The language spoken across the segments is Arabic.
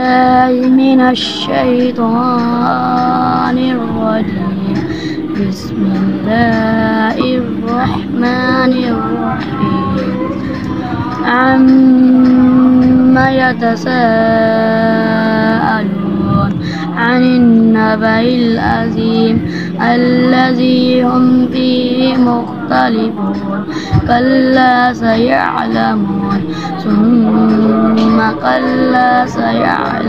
بالله من الشيطان الرجيم. بسم الله الرحمن الرحيم. عما يتساءلون عن النبأ العظيم الذي هم فيه مختلفون كلا سيعلمون ثم كلا سيعلمون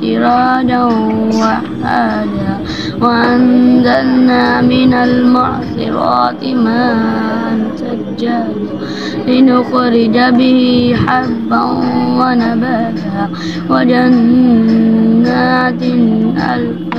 سراجا وحاجا وأنزلنا من المعصرات ماء سجادا لنخرج به حبا ونباتا وجنات ألفا